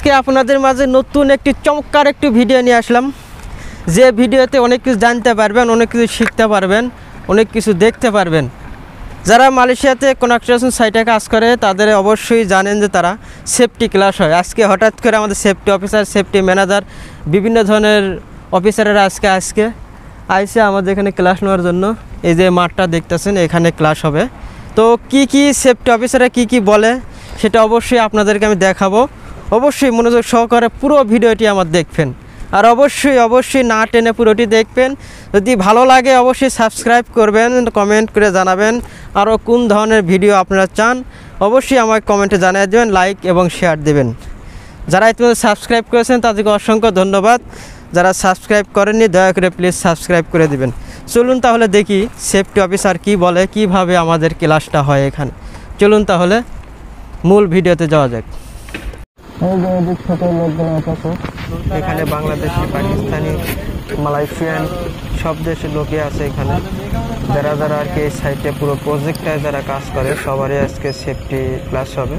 আজকে আপনাদের মাঝে নতুন একটি চমৎকার একটি ভিডিও নিয়ে আসলাম। যে ভিডিওতে অনেক কিছু জানতে পারবেন, অনেক কিছু শিখতে পারবেন, অনেক কিছু দেখতে পারবেন। যারা মালয়েশিয়াতে কনস্ট্রাকশন সাইটে কাজ করে, তাদের অবশ্যই জানেন যে তারা সেফটি ক্লাস হয়। আজকে হঠাৎ করে আমাদের সেফটি অফিসার সেফটি ম্যানেজার বিভিন্ন ধরনের অফিসারেরা আজকে আজকে আইসে আমাদের এখানে ক্লাস নেওয়ার জন্য। এই যে মাঠটা দেখতেছেন, এখানে ক্লাস হবে। তো কি কি সেফটি অফিসাররা কি কি বলে, সেটা অবশ্যই আপনাদেরকে আমি দেখাবো। অবশ্যই মনোযোগ সহকারে পুরো ভিডিওটি আমার দেখবেন। আর অবশ্যই অবশ্যই না টেনে পুরোটি দেখবেন। যদি ভালো লাগে অবশ্যই সাবস্ক্রাইব করবেন, কমেন্ট করে জানাবেন। আরও কোন ধরনের ভিডিও আপনারা চান, অবশ্যই আমাকে কমেন্টে জানিয়ে দেবেন, লাইক এবং শেয়ার দেবেন। যারা ইতিমধ্যে সাবস্ক্রাইব করেছেন, তাদেরকে অসংখ্য ধন্যবাদ। যারা সাবস্ক্রাইব করেননি, দয়া করে প্লিজ সাবস্ক্রাইব করে দেবেন। চলুন তাহলে দেখি সেফটি অফিসার কি বলে, কীভাবে আমাদের ক্লাসটা হয় এখানে। চলুন তাহলে মূল ভিডিওতে যাওয়া যাক। এখানে বাংলাদেশি পাকিস্তানি মালয়েশিয়ান সব দেশের লোকই আছে এখানে। যারা যারা আর কি এই সাইটে পুরো প্রজেক্টটায় যারা কাজ করে সবারই আজকে সেফটি ক্লাস হবে।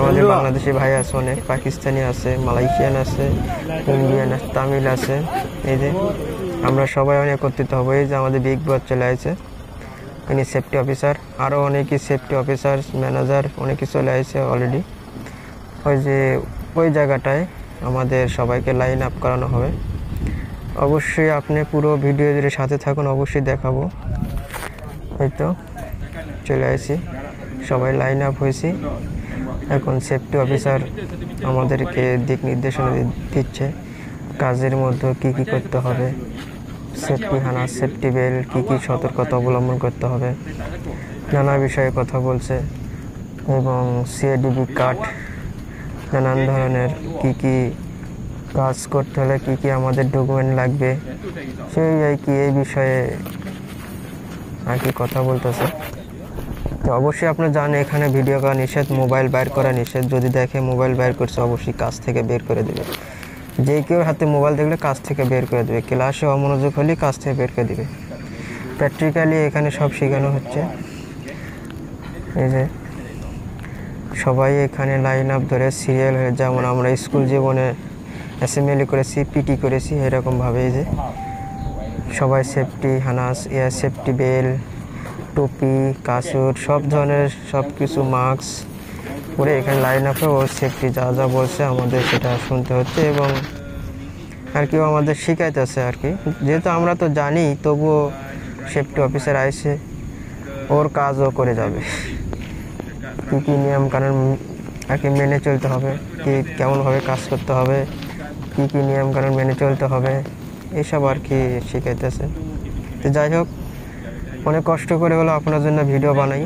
আমাদের বাংলাদেশি ভাই আছে অনেক পাকিস্তানি আছে মালয়েশিয়ান আছে ইন্ডিয়ান আছে তামিল আছে। এই যে আমরা সবাই অনেক একত্রিত হব। এই যে আমাদের বিগ বস চলে আসছে ইনি সেফটি অফিসার আরও অনেকই সেফটি অফিসার ম্যানেজার অনেকে চলে আসছে অলরেডি ওই যে, ওই জায়গাটায় আমাদের সবাইকে লাইন আপ করানো হবে। অবশ্যই আপনি পুরো ভিডিও যদি সাথে থাকুন, অবশ্যই দেখাবো। এই তো, চলে আসি সবাই লাইন আপ হয়েছি। এখন সেফটি অফিসার আমাদেরকে দিক নির্দেশনা দিচ্ছে। কাজের মধ্যে কি কি করতে হবে। সেফটি হানা সেফটি বেল, কী কী সতর্কতা অবলম্বন করতে হবে, নানা বিষয়ে কথা বলছে, এবং সিএডিবি কার্ড নানান ধরনের কী কী কাজ করতে হলে কী কী আমাদের ডকুমেন্ট লাগবে, সেই আর কি এই বিষয়ে আর কি কথা বলতেছে। তো অবশ্যই আপনি জানেন, এখানে ভিডিও করা নিষেধ মোবাইল বাইর করা নিষেধ, যদি দেখে মোবাইল বাইর করছে, অবশ্যই কাজ থেকে বের করে দেবে। যে কেউ হাতে মোবাইল দেখলে কাজ থেকে বের করে দেবে। ক্লাসে অমনোযোগ হলে কাজ থেকে বের করে দেবে। প্র্যাকটিক্যালি এখানে সব শেখানো হচ্ছে। এই যে সবাই এখানে লাইন আপ ধরে সিরিয়াল হয়ে, যেমন আমরা স্কুল জীবনে অ্যাসেম্বলি করেছি পিটি করেছি এরকমভাবে যে সবাই safety harness air safety belt টুপি, কাসুর, সব ধরনের সব কিছু মাস্ক পরে এখানে লাইন আপে ও সেফটি যা যা বলছে আমাদের সেটা শুনতে হচ্ছে এবং আর কেউ আমাদের শিখাইতেছে আর কি। যেহেতু আমরা তো জানি, তবুও সেফটি অফিসার আইসে ওর কাজও করে যাবে। কী কী নিয়ম কানুন আর কি মেনে চলতে হবে, কি কেমনভাবে কাজ করতে হবে, কী কী নিয়ম কানুন মেনে চলতে হবে, এসব আর কি শিখাইতেছে। তো যাই হোক, অনেক কষ্ট করে হলো আপনার জন্য ভিডিও বানাই।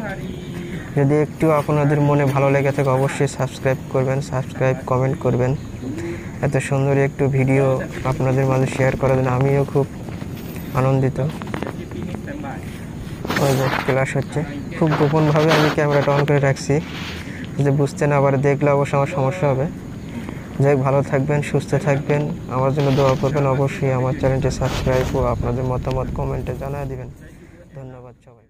যদি একটু আপনাদের মনে ভালো লেগে থাকে, অবশ্যই সাবস্ক্রাইব করবেন সাবস্ক্রাইব কমেন্ট করবেন। এত সুন্দর একটু ভিডিও আপনাদের মাঝে শেয়ার করার জন্য আমিও খুব আনন্দিত। ক্লাস হচ্ছে। খুব গোপনভাবে আমি ক্যামেরাটা অন করে রাখছি। যে বুঝতে না আবার দেখলে অবশ্য আমার সমস্যা হবে। যাই ভালো থাকবেন, সুস্থ থাকবেন। আমার জন্য দোয়া করবেন। অবশ্যই আমার চ্যানেলটি সাবস্ক্রাইব ও আপনাদের মতামত কমেন্টে জানিয়ে দিবেন। ধন্যবাদ সবাই